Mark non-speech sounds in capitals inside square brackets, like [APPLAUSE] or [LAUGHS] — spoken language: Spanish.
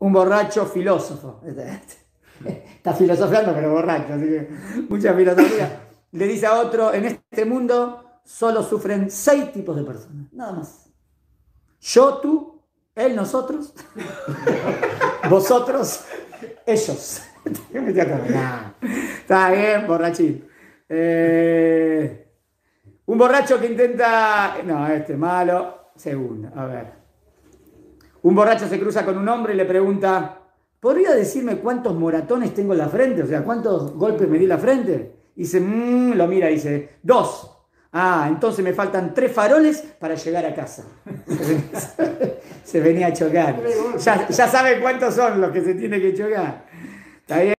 Un borracho filósofo. [LAUGHS] Está filosofando, pero borracho, así que mucha filosofía. Le dice a otro, en este mundo solo sufren seis tipos de personas, nada más. Yo, tú, él, nosotros, [LAUGHS] vosotros, ellos. [LAUGHS] Está bien, borrachín. Eh, un borracho que intenta. No, este malo. Segundo, a ver. Un borracho se cruza con un hombre y le pregunta: ¿Podría decirme cuántos moratones tengo en la frente? O sea, ¿cuántos golpes me di en la frente? Y dice: mmm, Lo mira y dice: Dos. Ah, entonces me faltan tres faroles para llegar a casa. [LAUGHS] se venía a chocar. Ya, ya sabe cuántos son los que se tiene que chocar. Está bien.